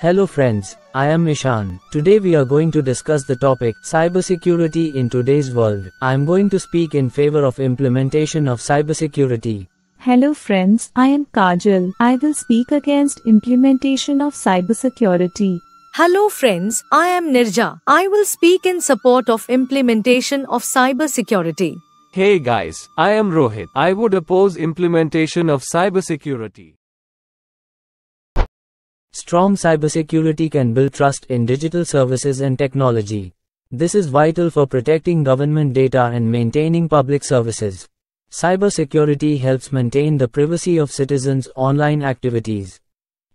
Hello friends, I am Ishan. Today we are going to discuss the topic cybersecurity in today's world. I am going to speak in favor of implementation of cybersecurity. Hello friends, I am Kajal. I will speak against implementation of cybersecurity. Hello friends, I am Nirja. I will speak in support of implementation of cybersecurity. Hey guys, I am Rohit. I would oppose implementation of cybersecurity. Strong cybersecurity can build trust in digital services and technology. This is vital for protecting government data and maintaining public services. Cybersecurity helps maintain the privacy of citizens' online activities.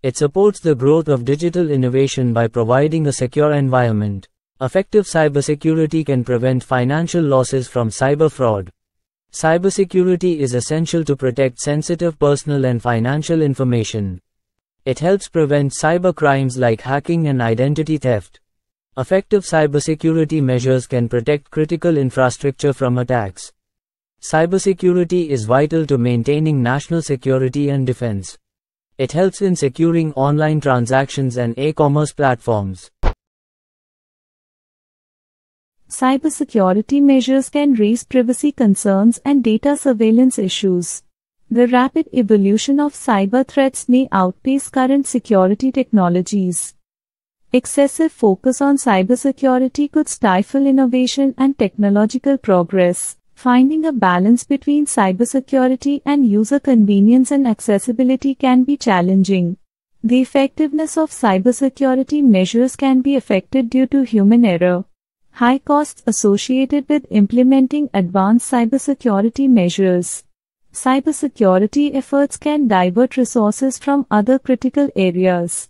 It supports the growth of digital innovation by providing a secure environment. Effective cybersecurity can prevent financial losses from cyber fraud. Cybersecurity is essential to protect sensitive personal and financial information. It helps prevent cyber crimes like hacking and identity theft. Effective cybersecurity measures can protect critical infrastructure from attacks. Cybersecurity is vital to maintaining national security and defense. It helps in securing online transactions and e-commerce platforms. Cybersecurity measures can raise privacy concerns and data surveillance issues. The rapid evolution of cyber threats may outpace current security technologies. Excessive focus on cybersecurity could stifle innovation and technological progress. Finding a balance between cybersecurity and user convenience and accessibility can be challenging. The effectiveness of cybersecurity measures can be affected due to human error. High costs associated with implementing advanced cybersecurity measures. Cybersecurity efforts can divert resources from other critical areas.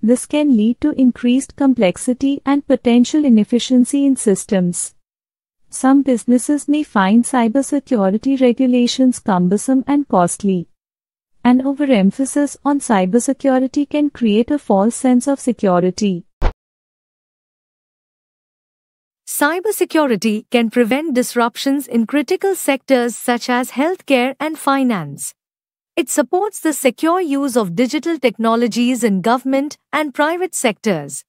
This can lead to increased complexity and potential inefficiency in systems. Some businesses may find cybersecurity regulations cumbersome and costly. An overemphasis on cybersecurity can create a false sense of security. Cybersecurity can prevent disruptions in critical sectors such as healthcare and finance. It supports the secure use of digital technologies in government and private sectors.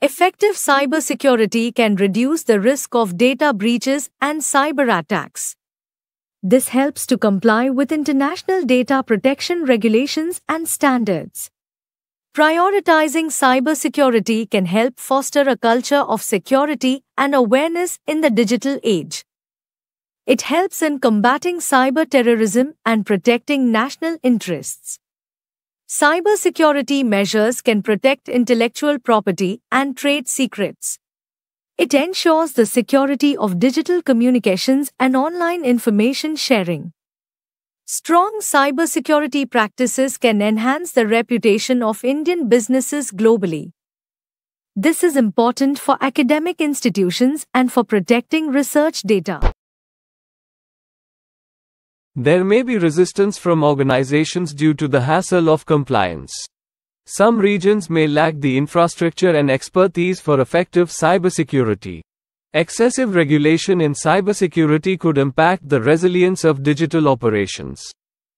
Effective cybersecurity can reduce the risk of data breaches and cyber attacks. This helps to comply with international data protection regulations and standards. Prioritizing cybersecurity can help foster a culture of security and awareness in the digital age. It helps in combating cyber terrorism and protecting national interests. Cybersecurity measures can protect intellectual property and trade secrets. It ensures the security of digital communications and online information sharing. Strong cybersecurity practices can enhance the reputation of Indian businesses globally. This is important for academic institutions and for protecting research data. There may be resistance from organizations due to the hassle of compliance. Some regions may lack the infrastructure and expertise for effective cybersecurity. Excessive regulation in cybersecurity could impact the resilience of digital operations.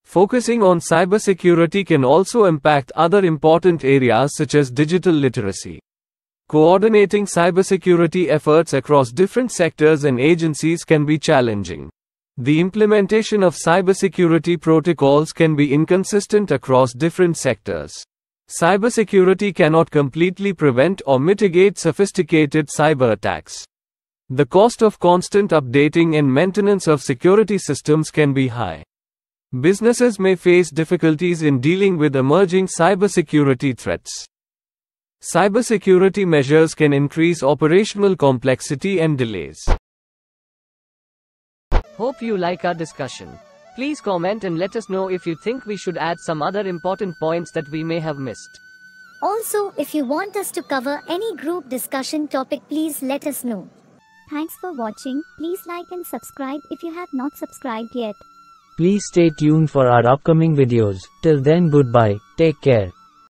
Focusing on cybersecurity can also impact other important areas such as digital literacy. Coordinating cybersecurity efforts across different sectors and agencies can be challenging. The implementation of cybersecurity protocols can be inconsistent across different sectors. Cybersecurity cannot completely prevent or mitigate sophisticated cyber attacks. The cost of constant updating and maintenance of security systems can be high. Businesses may face difficulties in dealing with emerging cybersecurity threats. Cybersecurity measures can increase operational complexity and delays. Hope you like our discussion. Please comment and let us know if you think we should add some other important points that we may have missed. Also, if you want us to cover any group discussion topic, please let us know. Thanks for watching. Please like and subscribe if you have not subscribed yet. Please stay tuned for our upcoming videos. Till then goodbye, take care.